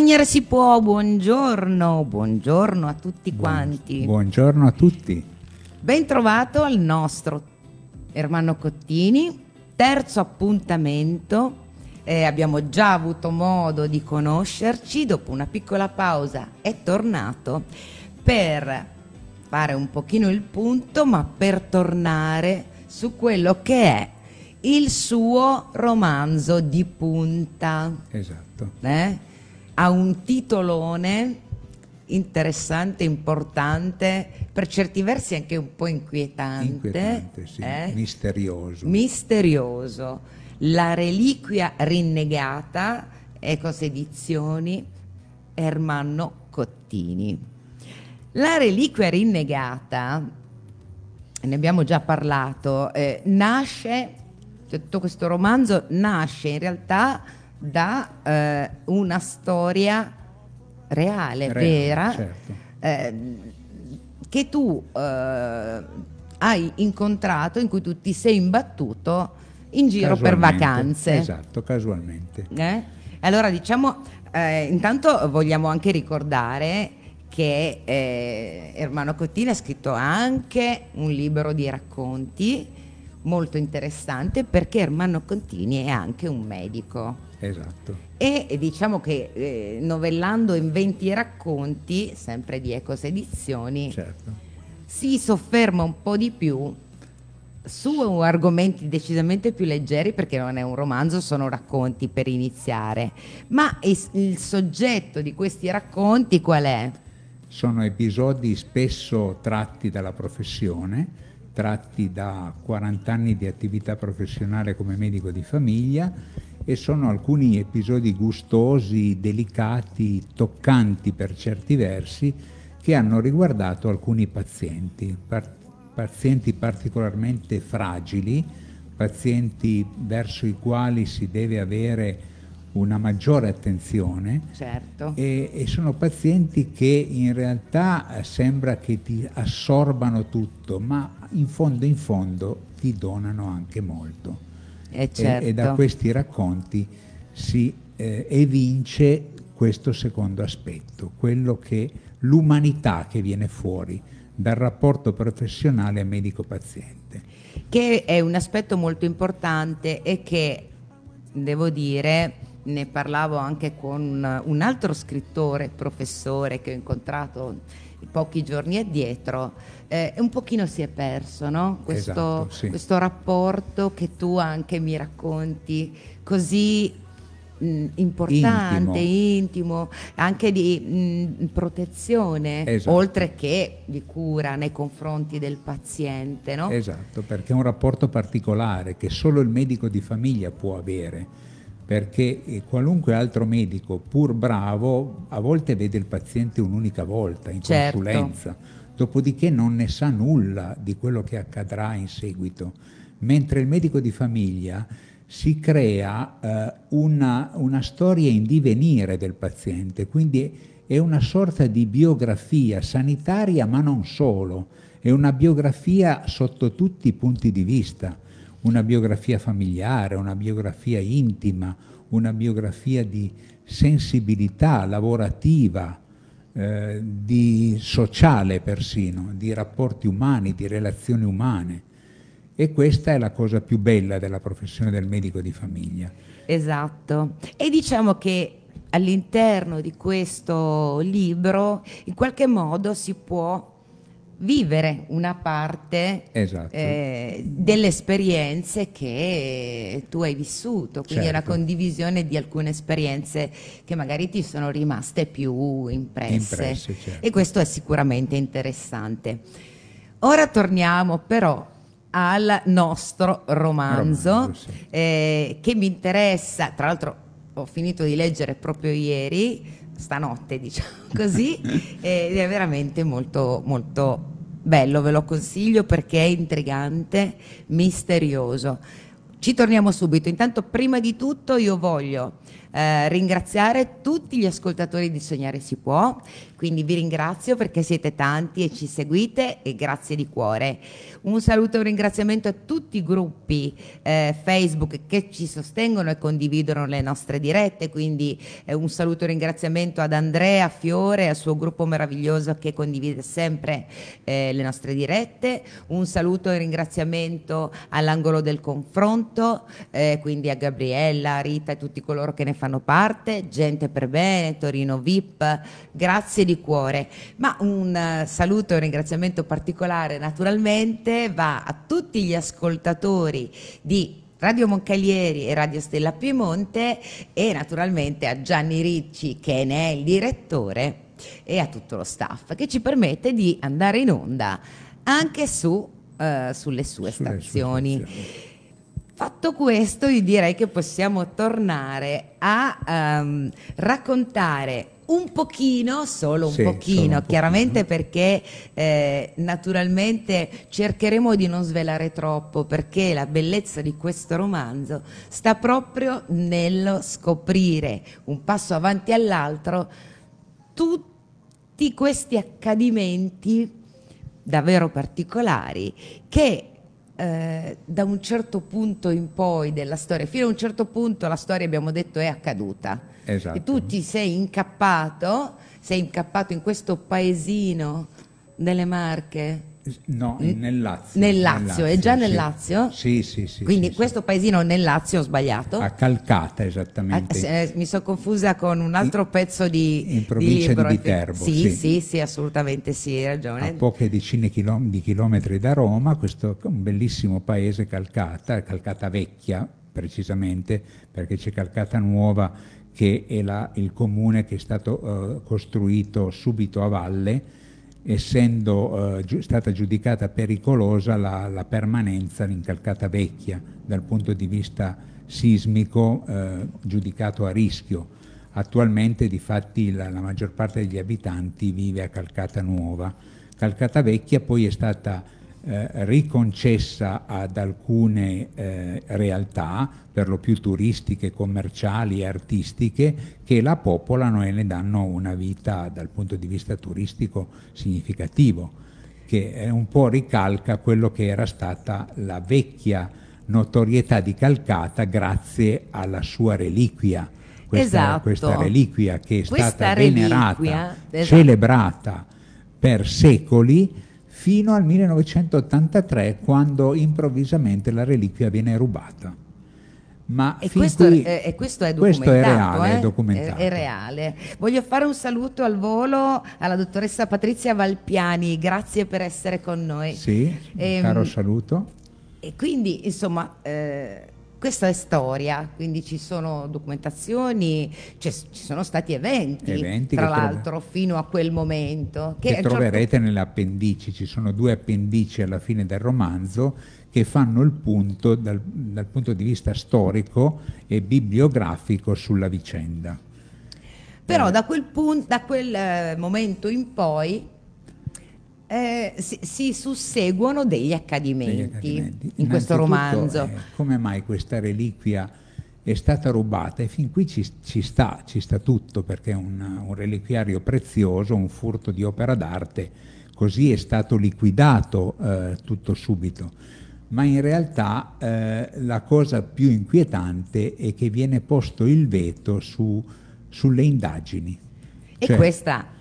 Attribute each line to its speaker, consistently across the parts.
Speaker 1: sognare si può, buongiorno, buongiorno a tutti quanti.
Speaker 2: Buongiorno a tutti.
Speaker 1: Ben trovato al nostro Ermanno Cottini, terzo appuntamento. Eh, abbiamo già avuto modo di conoscerci, dopo una piccola pausa è tornato per fare un pochino il punto, ma per tornare su quello che è il suo romanzo di punta.
Speaker 2: Esatto.
Speaker 1: Eh? Ha un titolone interessante, importante, per certi versi anche un po' inquietante.
Speaker 2: Inquietante, sì.
Speaker 1: eh?
Speaker 2: Misterioso.
Speaker 1: Misterioso. La reliquia rinnegata, Ecos Edizioni, Ermanno Cottini. La reliquia rinnegata, ne abbiamo già parlato, eh, nasce, cioè tutto questo romanzo nasce in realtà da eh, una storia reale,
Speaker 2: Reale,
Speaker 1: vera,
Speaker 2: certo.
Speaker 1: eh, che tu eh, hai incontrato, in cui tu ti sei imbattuto in giro per vacanze.
Speaker 2: Esatto, casualmente.
Speaker 1: Eh? Allora diciamo, eh, intanto vogliamo anche ricordare che eh, Ermano Cottini ha scritto anche un libro di racconti molto interessante perché Ermanno Cottini è anche un medico
Speaker 2: Esatto.
Speaker 1: e diciamo che eh, novellando in 20 racconti, sempre di Ecos Edizioni,
Speaker 2: Certo.
Speaker 1: si sofferma un po' di più su argomenti decisamente più leggeri perché non è un romanzo, sono racconti per iniziare. Ma il soggetto di questi racconti qual è?
Speaker 2: Sono episodi spesso tratti dalla professione, tratti da 40 anni di attività professionale come medico di famiglia e sono alcuni episodi gustosi, delicati, toccanti per certi versi che hanno riguardato alcuni pazienti, par- pazienti particolarmente fragili, pazienti verso i quali si deve avere una maggiore attenzione
Speaker 1: Certo.
Speaker 2: e, e sono pazienti che in realtà eh, sembra che ti assorbano tutto, ma in fondo in fondo ti donano anche molto.
Speaker 1: Eh,
Speaker 2: E-
Speaker 1: certo.
Speaker 2: E, da questi racconti si eh, evince questo secondo aspetto, quello che l'umanità che viene fuori dal rapporto professionale medico-paziente.
Speaker 1: che è un aspetto molto importante e che devo dire ne parlavo anche con un altro scrittore, professore che ho incontrato pochi giorni addietro, eh, un pochino si è perso no? questo,
Speaker 2: Esatto, sì.
Speaker 1: questo rapporto che tu anche mi racconti così mh, importante, intimo. anche di mh, protezione,
Speaker 2: Esatto.
Speaker 1: oltre che di cura nei confronti del paziente. No?
Speaker 2: Esatto, perché è un rapporto particolare che solo il medico di famiglia può avere, perché eh, qualunque altro medico, pur bravo, a volte vede il paziente un'unica volta in
Speaker 1: Certo.
Speaker 2: consulenza, dopodiché non ne sa nulla di quello che accadrà in seguito, mentre il medico di famiglia si crea eh, una, una storia in divenire del paziente, quindi è una sorta di biografia sanitaria, ma non solo, è una biografia sotto tutti i punti di vista, una biografia familiare, una biografia intima, una biografia di sensibilità lavorativa, eh, di sociale persino, di rapporti umani, di relazioni umane. E questa è la cosa più bella della professione del medico di famiglia.
Speaker 1: Esatto. E diciamo che all'interno di questo libro in qualche modo si può vivere una parte
Speaker 2: Esatto.
Speaker 1: eh, delle esperienze che tu hai vissuto, quindi è una
Speaker 2: Certo.
Speaker 1: condivisione di alcune esperienze che magari ti sono rimaste più impresse.
Speaker 2: Impresse, certo.
Speaker 1: E questo è sicuramente interessante. Ora torniamo però al nostro romanzo,
Speaker 2: Romanzo, sì.
Speaker 1: eh, che mi interessa, tra l'altro ho finito di leggere proprio ieri, stanotte diciamo così, ed è veramente molto, molto bello, ve lo consiglio perché è intrigante, misterioso. Ci torniamo subito, intanto prima di tutto io voglio eh, ringraziare tutti gli ascoltatori di Sognare si può, quindi vi ringrazio perché siete tanti e ci seguite e grazie di cuore. Un saluto e un ringraziamento a tutti i gruppi eh, Facebook che ci sostengono e condividono le nostre dirette, quindi eh, un saluto e un ringraziamento ad Andrea Fiore e al suo gruppo meraviglioso che condivide sempre eh, le nostre dirette, un saluto e un ringraziamento all'angolo del confronto, eh, quindi a Gabriella, a Rita e tutti coloro che ne fanno parte, gente per bene, Torino VIP, grazie di cuore. Ma un uh, saluto e un ringraziamento particolare naturalmente va a tutti gli ascoltatori di Radio Moncalieri e Radio Stella Piemonte e naturalmente a Gianni Ricci che ne è il direttore e a tutto lo staff che ci permette di andare in onda anche su, uh, sulle sue sulle stazioni. Sue stazioni. Fatto questo, io direi che possiamo tornare a um, raccontare un pochino, solo un sì, pochino, un chiaramente pochino. perché eh, naturalmente cercheremo di non svelare troppo, perché la bellezza di questo romanzo sta proprio nello scoprire un passo avanti all'altro tutti questi accadimenti davvero particolari che eh, da un certo punto in poi della storia, fino a un certo punto la storia abbiamo detto è accaduta. Esatto. E tu ti sei incappato, sei incappato in questo paesino delle Marche
Speaker 2: No, nel Lazio.
Speaker 1: Nel Lazio, nel Lazio è già nel
Speaker 2: sì.
Speaker 1: Lazio?
Speaker 2: Sì, sì, sì.
Speaker 1: Quindi
Speaker 2: sì,
Speaker 1: questo
Speaker 2: sì.
Speaker 1: paesino nel Lazio, ho sbagliato?
Speaker 2: A Calcata, esattamente.
Speaker 1: Ah, eh, mi sono confusa con un altro in, pezzo di
Speaker 2: In provincia
Speaker 1: di,
Speaker 2: di Viterbo.
Speaker 1: Sì, sì, sì, sì, assolutamente sì, hai ragione.
Speaker 2: A poche decine di chilometri da Roma, questo è un bellissimo paese Calcata, Calcata Vecchia precisamente, perché c'è Calcata Nuova che è la, il comune che è stato uh, costruito subito a valle essendo eh, stata giudicata pericolosa la, la, permanenza in Calcata Vecchia dal punto di vista sismico eh, giudicato a rischio. Attualmente di fatti la, la, maggior parte degli abitanti vive a Calcata Nuova. Calcata Vecchia poi è stata eh, riconcessa ad alcune eh, realtà, per lo più turistiche, commerciali e artistiche, che la popolano e ne danno una vita dal punto di vista turistico significativo, che un po' ricalca quello che era stata la vecchia notorietà di Calcata grazie alla sua reliquia. Questa,
Speaker 1: esatto.
Speaker 2: questa reliquia che è
Speaker 1: questa
Speaker 2: stata
Speaker 1: reliquia,
Speaker 2: venerata,
Speaker 1: esatto.
Speaker 2: celebrata per secoli fino al 1983 quando improvvisamente la reliquia viene rubata. Ma
Speaker 1: e, questo,
Speaker 2: qui,
Speaker 1: è, e questo è
Speaker 2: questo è reale,
Speaker 1: eh?
Speaker 2: è documentato.
Speaker 1: È, è, reale. Voglio fare un saluto al volo alla dottoressa Patrizia Valpiani, grazie per essere con noi.
Speaker 2: Sì, e, ehm, caro saluto.
Speaker 1: E quindi, insomma, eh, questa è storia, quindi ci sono documentazioni, cioè, ci sono stati eventi,
Speaker 2: eventi
Speaker 1: tra l'altro, fino a quel momento.
Speaker 2: Che, che troverete certo... nelle appendici, ci sono due appendici alla fine del romanzo che fanno il punto dal, dal punto di vista storico e bibliografico sulla vicenda.
Speaker 1: Però eh. da quel, punto, da quel eh, momento in poi eh, si, si, susseguono degli accadimenti, degli accadimenti. in questo romanzo.
Speaker 2: Eh, come mai questa reliquia è stata rubata? E fin qui ci, ci sta, ci sta tutto, perché è un, un, reliquiario prezioso, un furto di opera d'arte, così è stato liquidato eh, tutto subito. Ma in realtà eh, la cosa più inquietante è che viene posto il veto su, sulle indagini.
Speaker 1: E cioè, questa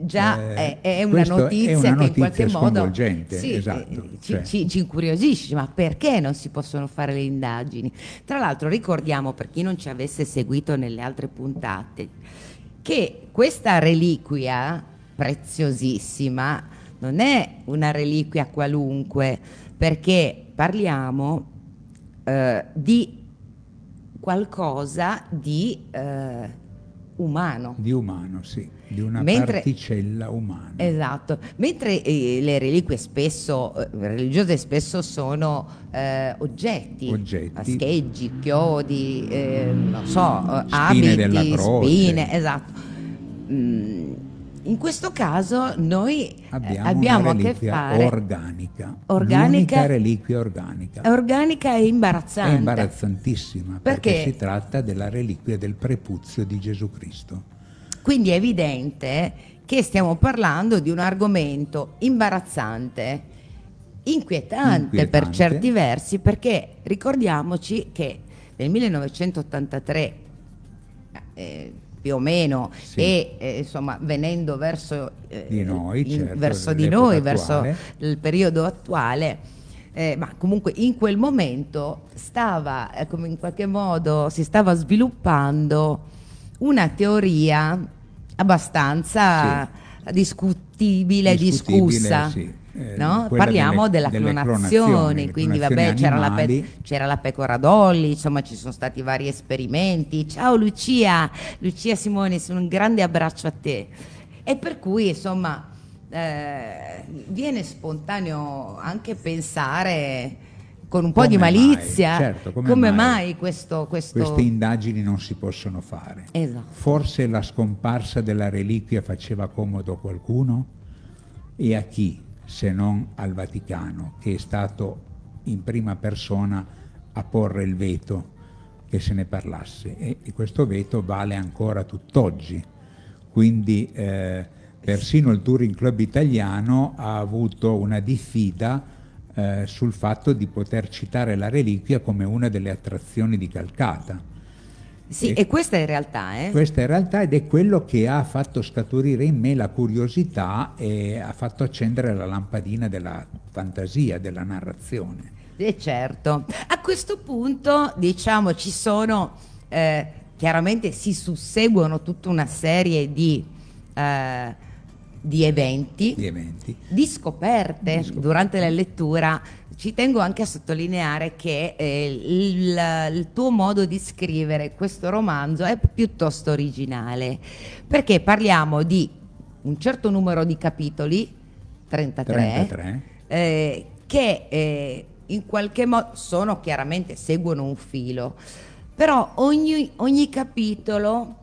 Speaker 1: già eh, è, una notizia,
Speaker 2: è, una notizia
Speaker 1: che in qualche modo
Speaker 2: sì, esatto,
Speaker 1: eh, ci, cioè. ci, ci, incuriosisce, ma perché non si possono fare le indagini? Tra l'altro ricordiamo, per chi non ci avesse seguito nelle altre puntate, che questa reliquia preziosissima non è una reliquia qualunque, perché parliamo eh, di qualcosa di eh, umano.
Speaker 2: Di umano, sì, di una Mentre, particella umana.
Speaker 1: Esatto, mentre eh, le reliquie spesso, eh, religiose spesso sono eh, oggetti,
Speaker 2: oggetti,
Speaker 1: scheggi, chiodi, eh, non so,
Speaker 2: spine
Speaker 1: abiti, spine, esatto. Mm, in questo caso noi
Speaker 2: abbiamo,
Speaker 1: abbiamo
Speaker 2: una
Speaker 1: a che fare
Speaker 2: organica,
Speaker 1: organica-
Speaker 2: reliquia organica.
Speaker 1: è organica e
Speaker 2: È
Speaker 1: imbarazzante.
Speaker 2: imbarazzantissima perché?
Speaker 1: Perché?
Speaker 2: si tratta della reliquia del prepuzio di Gesù Cristo.
Speaker 1: Quindi è evidente che stiamo parlando di un argomento imbarazzante, inquietante, per
Speaker 2: Inquietante.
Speaker 1: certi versi, perché ricordiamoci che nel 1983, eh, più o meno,
Speaker 2: Sì.
Speaker 1: e eh, insomma venendo verso eh,
Speaker 2: Di noi,
Speaker 1: in-
Speaker 2: certo,
Speaker 1: verso di noi, verso il periodo attuale, eh, ma comunque in quel momento stava, eh, come in qualche modo, si stava sviluppando una teoria abbastanza discutibile,
Speaker 2: Discutibile,
Speaker 1: discussa.
Speaker 2: sì. Eh,
Speaker 1: no? Parliamo
Speaker 2: delle-
Speaker 1: della
Speaker 2: delle
Speaker 1: clonazione,
Speaker 2: clonazioni, le
Speaker 1: quindi vabbè c'era la, pe- c'era la pecora Dolly, insomma ci sono stati vari esperimenti. Ciao Lucia, Lucia Simone, un grande abbraccio a te. E per cui insomma eh, viene spontaneo anche pensare con un po' di
Speaker 2: Come mai?
Speaker 1: malizia
Speaker 2: Certo, come mai?
Speaker 1: mai questo... questo...
Speaker 2: Queste indagini non si possono fare.
Speaker 1: Esatto.
Speaker 2: Forse la scomparsa della reliquia faceva comodo a qualcuno? E a chi, se non al Vaticano, che è stato in prima persona a porre il veto che se ne parlasse? E, questo veto vale ancora tutt'oggi. Quindi eh, persino il Touring Club italiano ha avuto una diffida eh, sul fatto di poter citare la reliquia come una delle attrazioni di Calcata.
Speaker 1: Sì,
Speaker 2: E-
Speaker 1: e questa è in realtà, eh?
Speaker 2: Questa è realtà ed è quello che ha fatto scaturire in me la curiosità e ha fatto accendere la lampadina della fantasia, della narrazione.
Speaker 1: Eh, certo. A questo punto, diciamo, ci sono, eh, chiaramente si susseguono tutta una serie di, eh, di eventi,
Speaker 2: Di eventi.
Speaker 1: di scoperte
Speaker 2: Di scoperte.
Speaker 1: durante la lettura. Ci tengo anche a sottolineare che eh, il, il tuo modo di scrivere questo romanzo è piuttosto originale, perché parliamo di un certo numero di capitoli, 33,
Speaker 2: 33.
Speaker 1: eh, che eh, in qualche modo sono chiaramente, seguono un filo, però ogni, ogni capitolo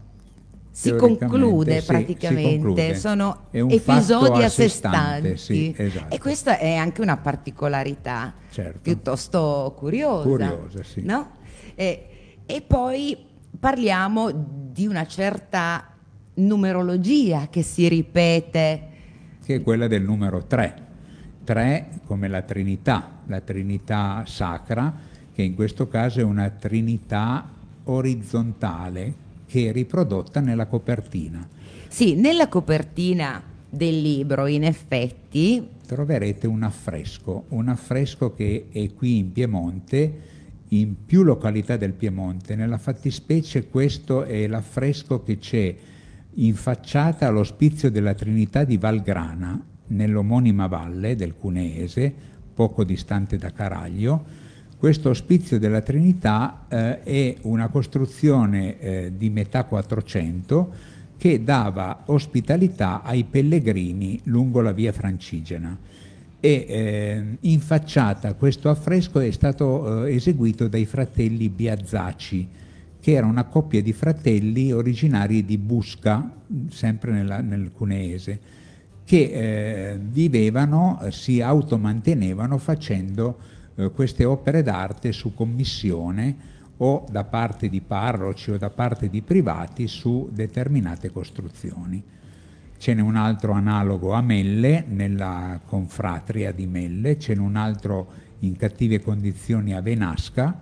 Speaker 1: si conclude
Speaker 2: sì, si
Speaker 1: praticamente,
Speaker 2: conclude.
Speaker 1: sono episodi
Speaker 2: a
Speaker 1: sé stanti
Speaker 2: sì, esatto.
Speaker 1: e questa è anche una particolarità
Speaker 2: Certo.
Speaker 1: piuttosto curiosa.
Speaker 2: Curiosa, sì.
Speaker 1: no? E, e poi parliamo di una certa numerologia che si ripete.
Speaker 2: che è quella del numero 3. 3 come la Trinità, la Trinità sacra, che in questo caso è una Trinità orizzontale che è riprodotta nella copertina.
Speaker 1: Sì, nella copertina del libro, in effetti,
Speaker 2: Troverete un affresco, un affresco che è qui in Piemonte, in più località del Piemonte. Nella fattispecie questo è l'affresco che c'è in facciata all'ospizio della Trinità di Valgrana, nell'omonima valle del Cuneese, poco distante da Caraglio. Questo ospizio della Trinità eh, è una costruzione eh, di metà 400 che dava ospitalità ai pellegrini lungo la via Francigena. E eh, in facciata questo affresco è stato eh, eseguito dai fratelli Biazzacci che era una coppia di fratelli originari di Busca, sempre nella- nel Cuneese, che eh, vivevano, eh, si automantenevano facendo eh, queste opere d'arte su commissione o da parte di parroci o da parte di privati su determinate costruzioni. Ce n'è un altro analogo a Melle, nella confratria di Melle, ce n'è un altro in cattive condizioni a Venasca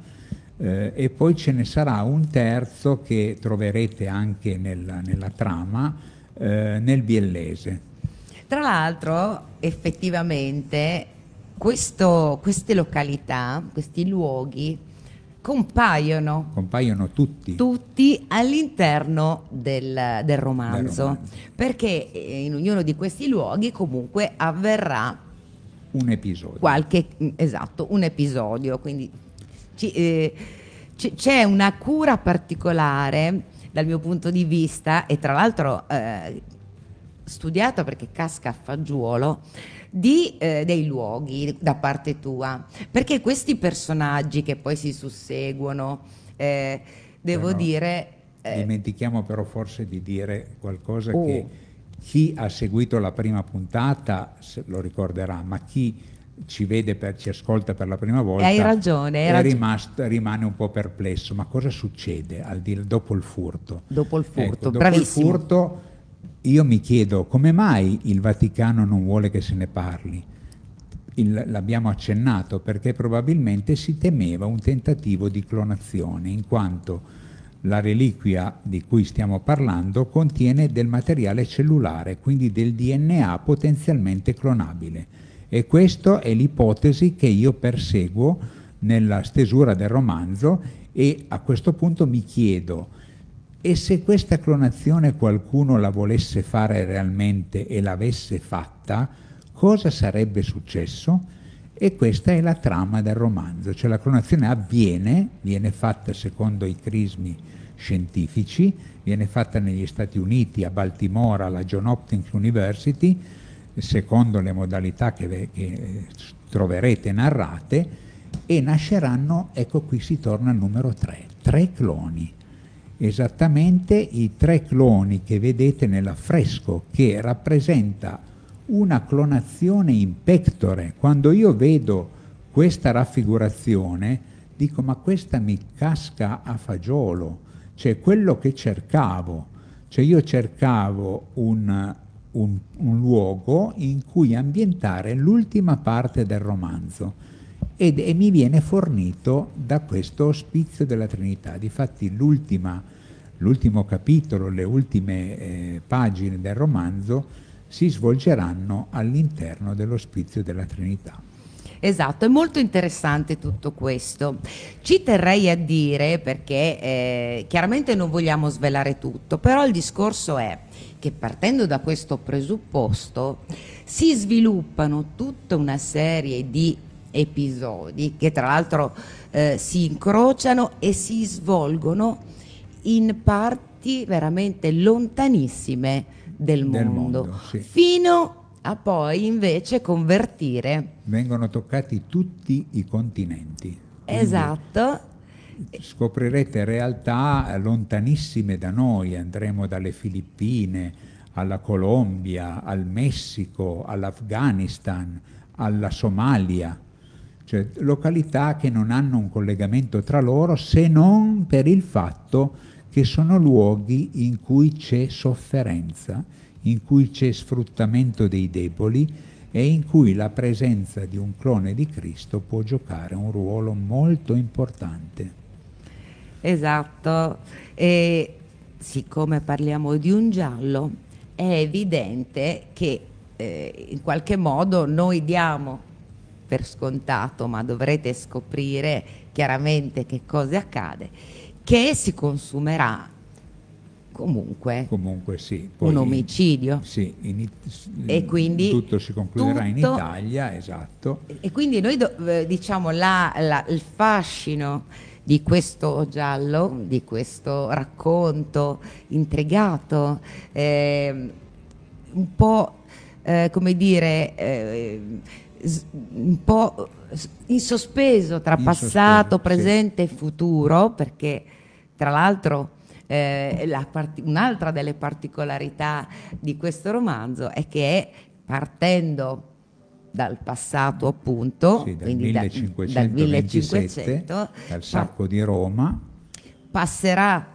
Speaker 2: eh, e poi ce ne sarà un terzo che troverete anche nella, nella trama eh, nel Biellese.
Speaker 1: tra l'altro, effettivamente, questo- queste località, questi luoghi, compaiono
Speaker 2: Compaiono tutti.
Speaker 1: tutti all'interno del, del romanzo,
Speaker 2: romanzo.
Speaker 1: perché eh, in ognuno di questi luoghi comunque avverrà
Speaker 2: un episodio.
Speaker 1: qualche esatto un episodio quindi eh, c'è una cura particolare dal mio punto di vista e tra l'altro eh, studiato perché casca a fagiolo di, eh, dei luoghi da parte tua perché questi personaggi che poi si susseguono eh, devo
Speaker 2: Però
Speaker 1: dire eh,
Speaker 2: Dimentichiamo però forse di dire qualcosa
Speaker 1: Oh.
Speaker 2: che chi ha seguito la prima puntata lo ricorderà, ma chi ci vede per, ci ascolta per la prima volta
Speaker 1: hai ragione, hai ragione.
Speaker 2: Rimasto, rimane un po' perplesso ma cosa succede di, dopo il furto
Speaker 1: dopo il furto, ecco,
Speaker 2: dopo il furto io mi chiedo come mai il Vaticano non vuole che se ne parli l'abbiamo accennato perché probabilmente si temeva un tentativo di clonazione in quanto la reliquia di cui stiamo parlando contiene del materiale cellulare, quindi del DNA potenzialmente clonabile. E questa è l'ipotesi che io perseguo nella stesura del romanzo e a questo punto mi chiedo, e se questa clonazione qualcuno la volesse fare realmente e l'avesse fatta, cosa sarebbe successo? E questa è la trama del romanzo, cioè la clonazione avviene, viene fatta secondo i crismi scientifici, viene fatta negli Stati Uniti, a Baltimora, alla John Hopkins University, secondo le modalità che, che troverete narrate, e nasceranno, ecco qui si torna al numero 3, tre cloni esattamente i tre cloni che vedete nell'affresco che rappresenta una clonazione in pectore. Quando io vedo questa raffigurazione, dico ma questa mi casca a fagiolo, cioè quello che cercavo, cioè io cercavo un, un, un luogo in cui ambientare l'ultima parte del romanzo ed, e mi viene fornito da questo ospizio della Trinità. Difatti l'ultimo capitolo, le ultime eh, pagine del romanzo si svolgeranno all'interno dell'ospizio della Trinità.
Speaker 1: Esatto, è molto interessante tutto questo. Ci terrei a dire, perché eh, chiaramente non vogliamo svelare tutto, però il discorso è che partendo da questo presupposto si sviluppano tutta una serie di episodi che tra l'altro eh, si incrociano e si svolgono in parti veramente lontanissime del mondo, del mondo sì. fino a poi invece convertire.
Speaker 2: Vengono toccati tutti i continenti.
Speaker 1: Esatto.
Speaker 2: Scoprirete realtà lontanissime da noi, andremo dalle Filippine alla Colombia, al Messico, all'Afghanistan, alla Somalia, cioè località che non hanno un collegamento tra loro se non per il fatto che sono luoghi in cui c'è sofferenza, in cui c'è sfruttamento dei deboli e in cui la presenza di un clone di Cristo può giocare un ruolo molto importante.
Speaker 1: Esatto, e siccome parliamo di un giallo, è evidente che eh, in qualche modo noi diamo per scontato, ma dovrete scoprire chiaramente che cosa accade che si consumerà comunque,
Speaker 2: comunque sì.
Speaker 1: Poi, un omicidio.
Speaker 2: Sì, in, e quindi tutto si concluderà tutto, in Italia, esatto.
Speaker 1: E quindi noi eh, diciamo la, la, il fascino di questo giallo, di questo racconto intrigato, eh, un po' eh, come dire, eh, un po' in sospeso tra in passato, sospeso, presente sì. e futuro, perché tra l'altro eh, part- un'altra delle particolarità di questo romanzo è che partendo dal passato appunto,
Speaker 2: sì, dal, 1527, da, dal 1500, dal sacco di Roma,
Speaker 1: passerà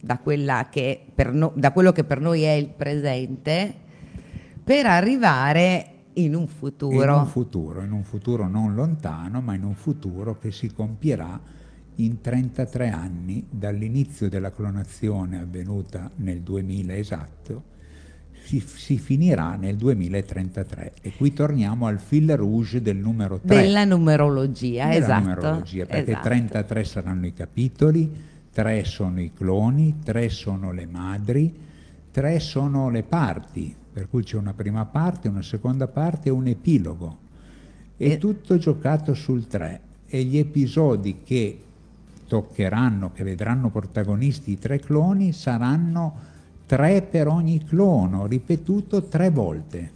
Speaker 1: da, no, da quello che per noi è il presente per arrivare in un futuro.
Speaker 2: In un futuro, in un futuro non lontano, ma in un futuro che si compierà in 33 anni dall'inizio della clonazione avvenuta nel 2000 esatto, si, si, finirà nel 2033 e qui torniamo al fil rouge del numero 3.
Speaker 1: Della numerologia,
Speaker 2: della
Speaker 1: esatto.
Speaker 2: numerologia, perché esatto. 33 saranno i capitoli, 3 sono i cloni, 3 sono le madri, 3 sono le parti, per cui c'è una prima parte, una seconda parte e un epilogo. È e... tutto giocato sul 3 e gli episodi che toccheranno, che vedranno protagonisti i tre cloni, saranno tre per ogni clono, ripetuto tre volte.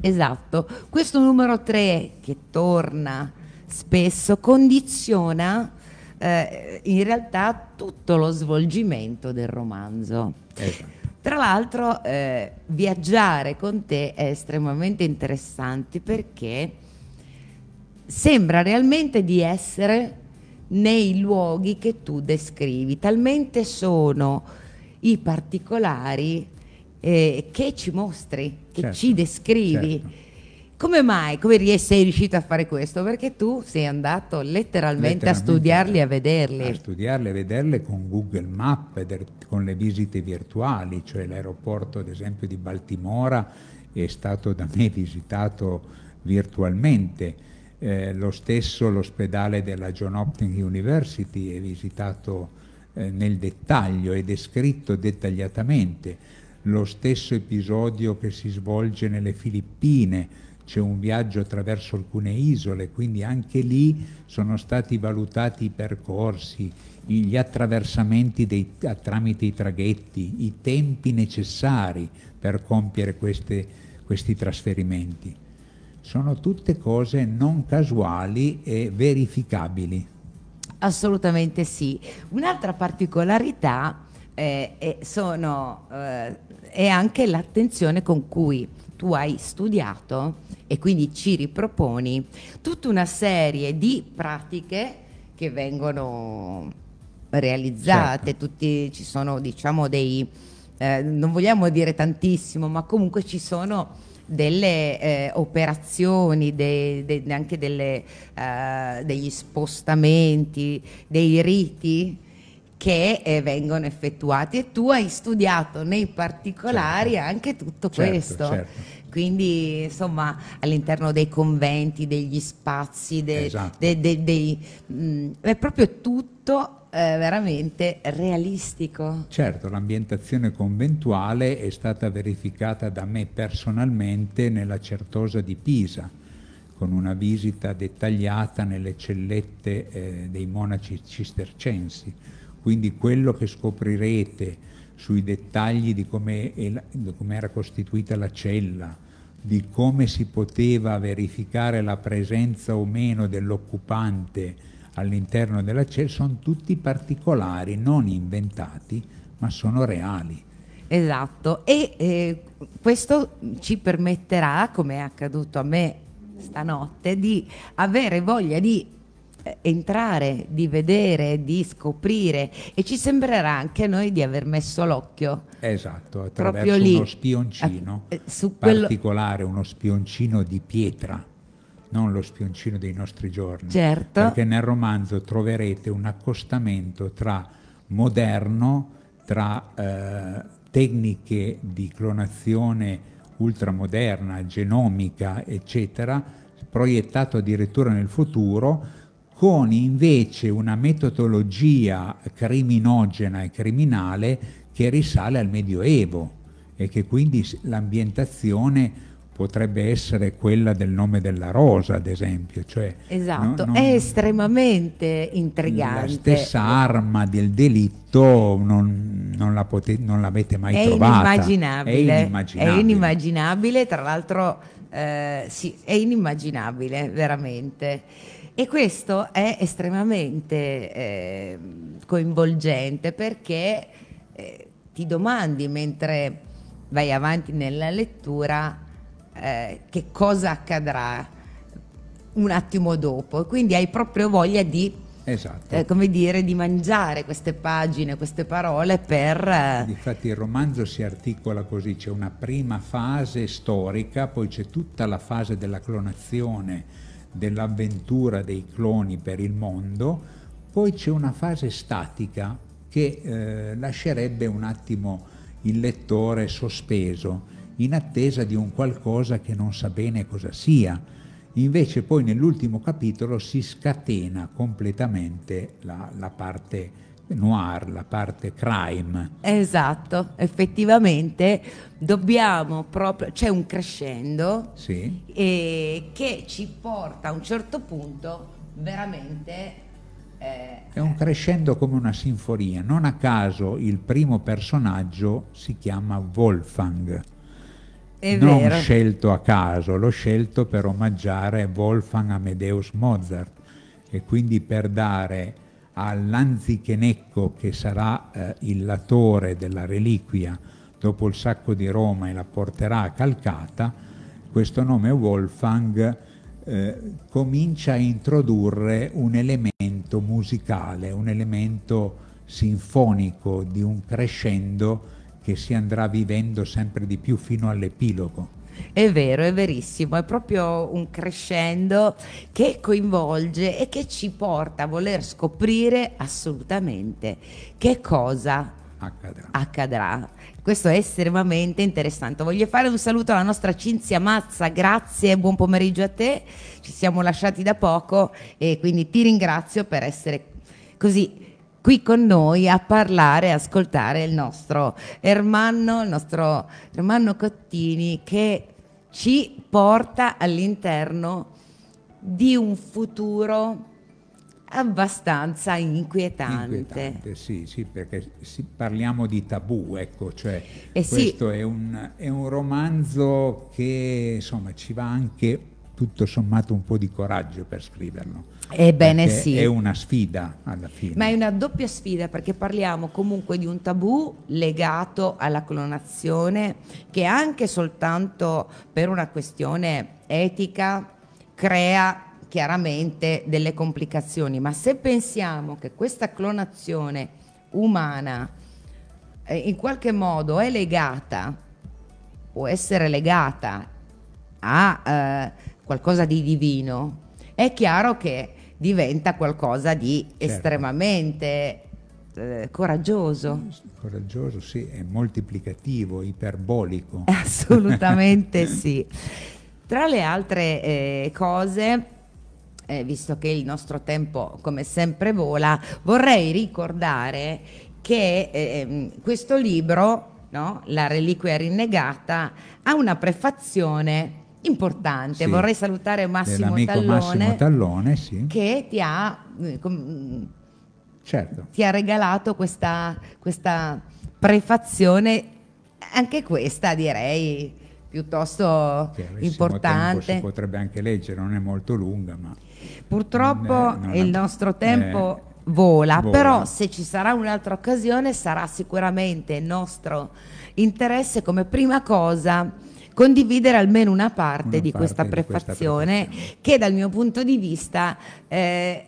Speaker 1: Esatto, questo numero tre che torna spesso condiziona eh, in realtà tutto lo svolgimento del romanzo.
Speaker 2: Esatto.
Speaker 1: Tra l'altro eh, viaggiare con te è estremamente interessante perché sembra realmente di essere nei luoghi che tu descrivi, talmente sono i particolari eh, che ci mostri, che certo, ci descrivi. Certo. Come mai? Come sei riuscito a fare questo? Perché tu sei andato letteralmente, letteralmente a studiarli e a vederli.
Speaker 2: A studiarli e a vederli con Google Maps, con le visite virtuali, cioè l'aeroporto ad esempio di Baltimora è stato da me visitato virtualmente, eh, lo stesso l'ospedale della John Hopkins University è visitato eh, nel dettaglio è descritto dettagliatamente, lo stesso episodio che si svolge nelle Filippine, c'è un viaggio attraverso alcune isole, quindi anche lì sono stati valutati i percorsi, gli attraversamenti dei, tramite i traghetti, i tempi necessari per compiere queste, questi trasferimenti. Sono tutte cose non casuali e verificabili.
Speaker 1: Assolutamente sì. Un'altra particolarità eh, sono, eh, è anche l'attenzione con cui tu hai studiato e quindi ci riproponi tutta una serie di pratiche che vengono realizzate, certo. tutti, ci sono diciamo dei, eh, non vogliamo dire tantissimo, ma comunque ci sono delle eh, operazioni, de, de, anche delle, uh, degli spostamenti, dei riti che eh, vengono effettuati e tu hai studiato nei particolari certo. anche tutto certo, questo. Certo. Quindi insomma all'interno dei conventi, degli spazi, de, esatto. de, de, dei, mh, mm, è proprio tutto eh, veramente realistico.
Speaker 2: Certo, l'ambientazione conventuale è stata verificata da me personalmente nella Certosa di Pisa con una visita dettagliata nelle cellette eh, dei monaci cistercensi quindi quello che scoprirete sui dettagli di come, era costituita la cella, di come si poteva verificare la presenza o meno dell'occupante all'interno della cella, sono tutti particolari, non inventati, ma sono reali.
Speaker 1: Esatto, e eh, questo ci permetterà, come è accaduto a me stanotte, di avere voglia di entrare, di vedere, di scoprire e ci sembrerà anche a noi di aver messo l'occhio.
Speaker 2: Esatto, attraverso lì, uno spioncino a, eh, particolare, quello... uno spioncino di pietra, non lo spioncino dei nostri giorni.
Speaker 1: Certo.
Speaker 2: Perché nel romanzo troverete un accostamento tra moderno, tra eh, tecniche di clonazione ultramoderna, genomica, eccetera, proiettato addirittura nel futuro, con invece una metodologia criminogena e criminale che risale al Medioevo e che quindi l'ambientazione potrebbe essere quella del nome della rosa, ad esempio. Cioè,
Speaker 1: esatto, no, è estremamente intrigante.
Speaker 2: La stessa arma del delitto non, non, la pote, non l'avete mai è trovata.
Speaker 1: Inimmaginabile, è inimmaginabile. È inimmaginabile, tra l'altro eh, sì, è inimmaginabile, veramente. E questo è estremamente eh, coinvolgente perché eh, ti domandi mentre vai avanti nella lettura eh, che cosa accadrà un attimo dopo. Quindi hai proprio voglia di, esatto. Eh, come dire, di mangiare queste pagine, queste parole per...
Speaker 2: Eh, Infatti il romanzo si articola così, c'è una prima fase storica, poi c'è tutta la fase della clonazione dell'avventura dei cloni per il mondo, poi c'è una fase statica che eh, lascerebbe un attimo il lettore sospeso in attesa di un qualcosa che non sa bene cosa sia. Invece poi nell'ultimo capitolo si scatena completamente la, la parte noir, la parte crime.
Speaker 1: Esatto, effettivamente dobbiamo proprio, c'è un crescendo
Speaker 2: sì.
Speaker 1: e, che ci porta a un certo punto veramente...
Speaker 2: Eh, È un crescendo come una sinfonia, non a caso il primo personaggio si chiama Wolfgang. È non vero. scelto a caso, l'ho scelto per omaggiare Wolfgang Amadeus Mozart e quindi per dare all'Anzichenecco che sarà eh, il latore della reliquia dopo il sacco di Roma e la porterà a Calcata, questo nome Wolfgang eh, comincia a introdurre un elemento musicale, un elemento sinfonico di un crescendo che si andrà vivendo sempre di più fino all'epilogo.
Speaker 1: È vero, è verissimo, è proprio un crescendo che coinvolge e che ci porta a voler scoprire assolutamente che cosa accadrà. accadrà. Questo è estremamente interessante. Voglio fare un saluto alla nostra Cinzia Mazza, grazie, buon pomeriggio a te. Ci siamo lasciati da poco e quindi ti ringrazio per essere così qui con noi a parlare e ascoltare il nostro Ermanno, il nostro Ermanno Cottini che ci porta all'interno di un futuro abbastanza inquietante.
Speaker 2: Inquietante, sì, sì, perché sì, parliamo di tabù, ecco, cioè eh questo sì. è, un, è un romanzo che insomma ci va anche tutto sommato un po' di coraggio per scriverlo.
Speaker 1: Ebbene sì.
Speaker 2: È una sfida alla fine.
Speaker 1: Ma è una doppia sfida perché parliamo comunque di un tabù legato alla clonazione che anche soltanto per una questione etica crea chiaramente delle complicazioni. Ma se pensiamo che questa clonazione umana eh, in qualche modo è legata, può essere legata a eh, qualcosa di divino, è chiaro che diventa qualcosa di certo. estremamente eh, coraggioso.
Speaker 2: Coraggioso, sì, è moltiplicativo, iperbolico.
Speaker 1: Assolutamente sì. Tra le altre eh, cose, eh, visto che il nostro tempo come sempre vola, vorrei ricordare che ehm, questo libro, no, La reliquia rinnegata, ha una prefazione importante. Sì, Vorrei salutare Massimo Tallone,
Speaker 2: Massimo Tallone sì.
Speaker 1: che ti ha, eh, certo. ti ha regalato questa, questa, prefazione, anche questa direi piuttosto importante.
Speaker 2: Tempo si potrebbe anche leggere, non è molto lunga, ma
Speaker 1: purtroppo non è, non il nostro tempo vola, vola, però se ci sarà un'altra occasione sarà sicuramente nostro interesse come prima cosa condividere almeno una parte, una di, parte questa di, questa prefazione che dal mio punto di vista eh,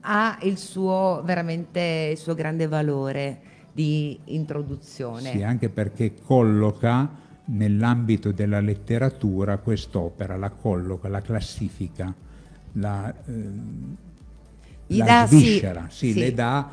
Speaker 1: ha il suo veramente il suo grande valore di introduzione.
Speaker 2: Sì, anche perché colloca nell'ambito della letteratura quest'opera, la colloca, la classifica, la, eh, la sviscera, sì, sì, sì. le dà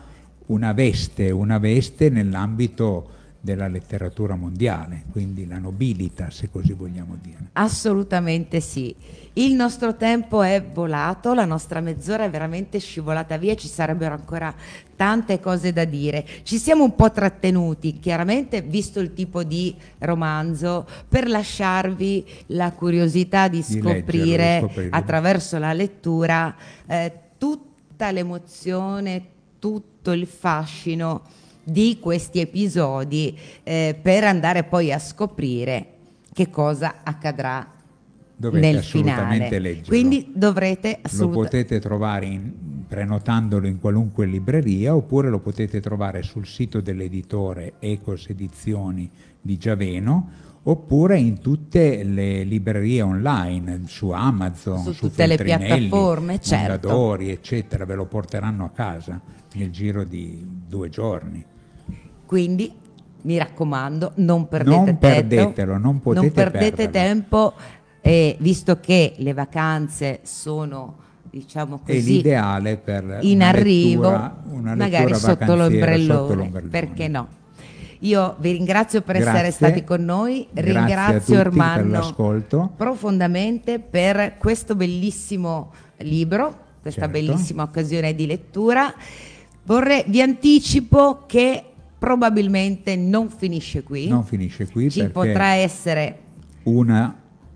Speaker 2: una veste, una veste nell'ambito della letteratura mondiale, quindi la nobilita, se così vogliamo dire.
Speaker 1: Assolutamente sì. Il nostro tempo è volato, la nostra mezz'ora è veramente scivolata via, ci sarebbero ancora tante cose da dire. Ci siamo un po' trattenuti, chiaramente, visto il tipo di romanzo, per lasciarvi la curiosità di, di scoprire leggerlo, attraverso la lettura eh, tutta l'emozione, tutto il fascino di questi episodi eh, per andare poi a scoprire che cosa accadrà
Speaker 2: Dovete
Speaker 1: nel finale.
Speaker 2: Leggerlo.
Speaker 1: Quindi dovrete assolutamente...
Speaker 2: Lo potete trovare in, prenotandolo in qualunque libreria oppure lo potete trovare sul sito dell'editore Ecos Edizioni di Giaveno oppure in tutte le librerie online, su Amazon,
Speaker 1: su, su tutte le piattaforme, certo.
Speaker 2: Mondadori, eccetera, ve lo porteranno a casa nel giro di due giorni.
Speaker 1: Quindi mi raccomando, non perdete
Speaker 2: non perdetelo, non potete
Speaker 1: non perdete
Speaker 2: perderlo.
Speaker 1: tempo, eh, visto che le vacanze sono diciamo così,
Speaker 2: è l'ideale per
Speaker 1: in
Speaker 2: una
Speaker 1: arrivo,
Speaker 2: lettura, una
Speaker 1: magari sotto l'ombrellone, perché no? Io vi ringrazio per Grazie. essere stati con noi,
Speaker 2: Grazie
Speaker 1: ringrazio Ormanno profondamente per questo bellissimo libro, questa certo. bellissima occasione di lettura. Vorrei, vi anticipo che probabilmente non finisce qui.
Speaker 2: Non finisce qui.
Speaker 1: Ci potrà essere
Speaker 2: una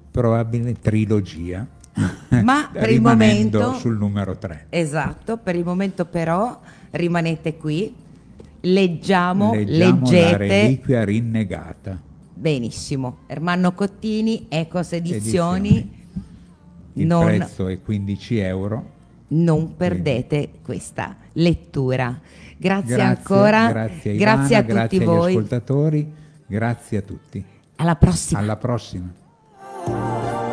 Speaker 2: probabile trilogia.
Speaker 1: Ma per il momento
Speaker 2: sul numero 3.
Speaker 1: Esatto, per il momento però rimanete qui. Leggiamo, Leggiamo leggete. La
Speaker 2: reliquia rinnegata.
Speaker 1: Benissimo. Ermanno Cottini, Ecos Edizioni. Edizioni.
Speaker 2: Il non, prezzo è 15 euro.
Speaker 1: Non perdete Quindi. questa lettura. Grazie, grazie ancora. Grazie, Ivana, grazie a
Speaker 2: grazie tutti
Speaker 1: voi.
Speaker 2: ascoltatori, grazie a tutti.
Speaker 1: Alla prossima.
Speaker 2: Alla prossima.